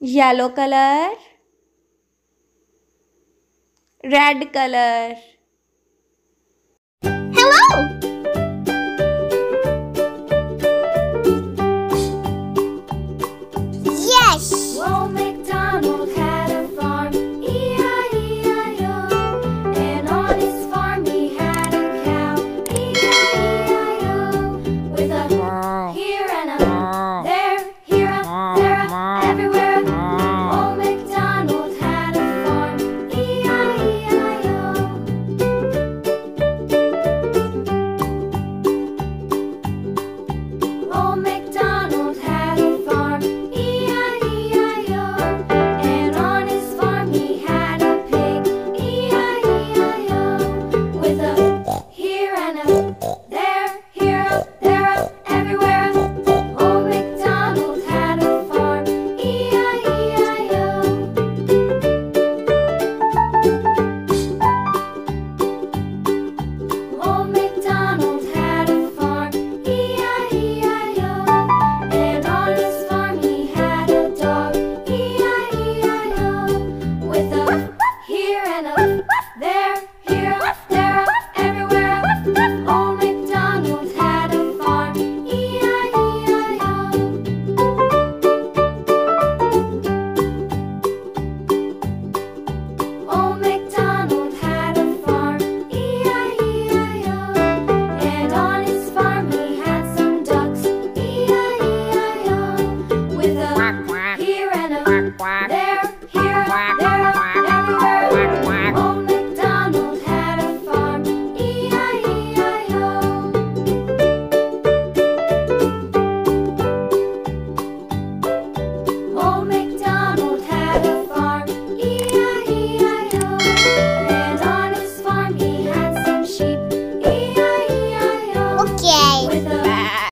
yellow color. Red color. Hello! Yes! Well,